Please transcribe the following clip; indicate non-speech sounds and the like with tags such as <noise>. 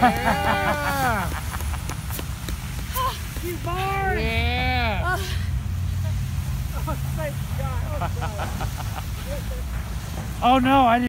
Yeah. <laughs> oh, You barn! yeah. Oh, thank God. Oh, <laughs> God. Oh no, I didn't.